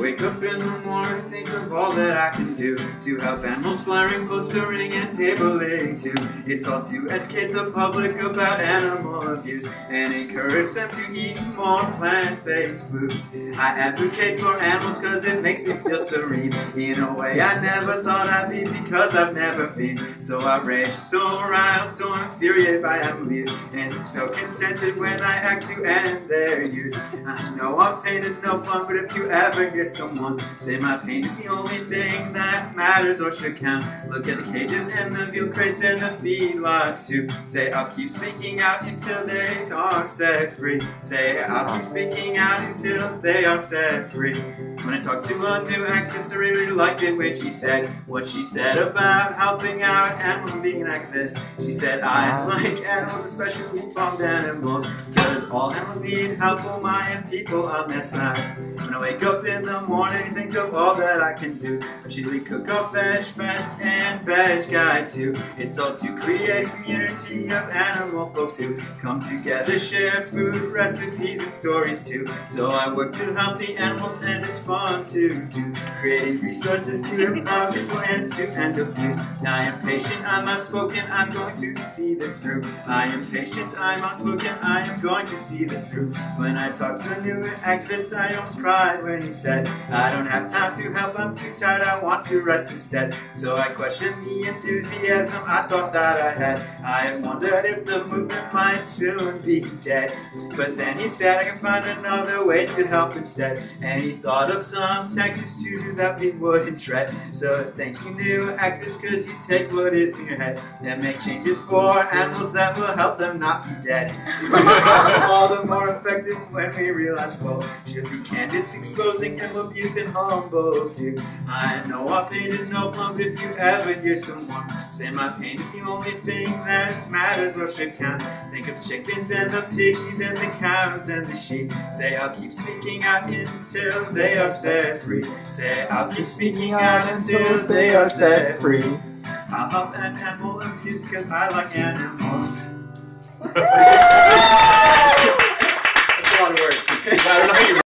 wake up in the morning, think of all that I can do to help animals flyering, postering, and tabling too. It's all to educate the public about animal abuse and encourage them to eat more plant-based foods. I advocate for animals cause it makes me feel serene in a way I never thought I'd be because I've never been so outraged, so riled, so infuriated by animal abuse and so contented when I act to end their use. I know our pain is no fun, but if you ever hear someone say my pain is the only thing that matters or should count, look at the cages and the veal crates and the feedlots too. Say I'll keep speaking out until they are set free. Say I'll keep speaking out until they are set free. When I talked to a new activist, I really liked it when she said what she said about helping out animals and being an activist. She said I ah. like animals, especially farmed animals, all animals need help. Oh my, and people on their side. When I wake up in the morning, think of all that I can do. Chili cook off Veg Fest and VegGuide too. It's all to create a community of animal folks who come together, share food, recipes, and stories too. So I work to help the animals, and it's fun to do. Creating resources to empower people and to end abuse. I am patient, I'm outspoken, I'm going to see this through. I am patient, I'm outspoken, I am going to see this through. When I talked to a new activist, I almost cried when he said, I don't have time to help, I'm too tired, I want to rest instead. So I questioned the enthusiasm I thought that I had. I wondered if the movement might soon be dead. But then he said I can find another way to help instead. And he thought of some tactics to do that we wouldn't tread. So thank you, new actors, cause you take what is in your head and make changes for animals that will help them not be dead. All the more effective when we realize, well, should be candid, exposing animal abuse and humble too. I know our pain is no fun, but if you ever hear someone say my pain is the only thing that matters or should count, think of chickens and the piggies and the cows and the sheep. Say I'll keep speaking out until they are set free. Say I'll keep speaking out until they are set free. I'll help an animal abuse because I like animals.